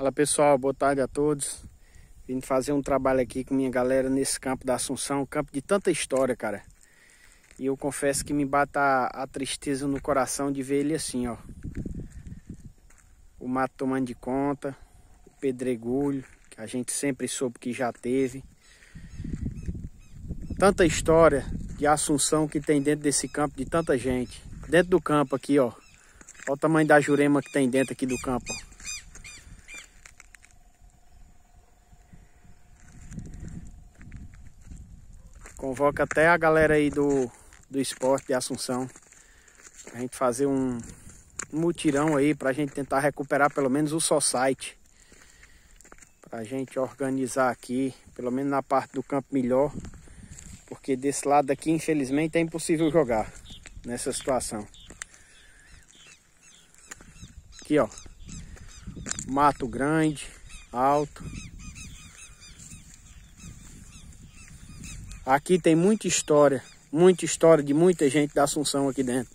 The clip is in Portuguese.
Fala pessoal, boa tarde a todos. Vim fazer um trabalho aqui com minha galera nesse campo da Assunção, campo de tanta história, cara. E eu confesso que me bate a, a tristeza no coração de ver ele assim, ó. O mato tomando de conta, o pedregulho, que a gente sempre soube que já teve. Tanta história de Assunção que tem dentro desse campo de tanta gente. Dentro do campo aqui, ó. Olha o tamanho da jurema que tem dentro aqui do campo, ó. Convoca até a galera aí do, do esporte de Assunção. A gente fazer um, mutirão aí pra gente tentar recuperar pelo menos o society. Pra gente organizar aqui, pelo menos na parte do campo melhor. Porque desse lado aqui, infelizmente, é impossível jogar nessa situação. Aqui, ó. Mato grande, alto. Aqui tem muita história, muita história de muita gente da Assunção aqui dentro.